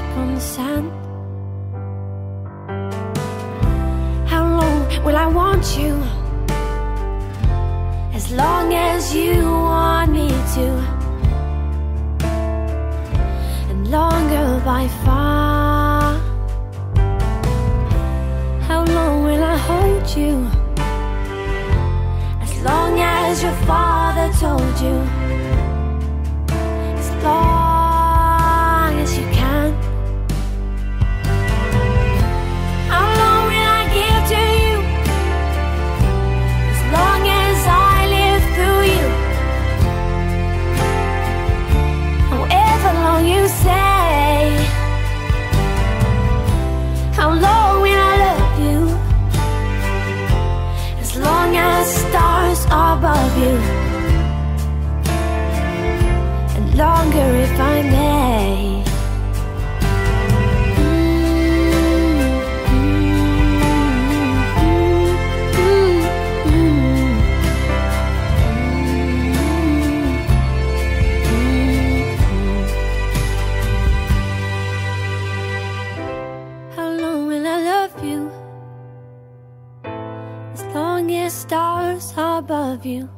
wash the sand. How long will I want you? As long as you want me to, and longer by far. How long will I hold you? As long as your father told you. As long And longer if I may. How long will I love you? As long as stars are above you.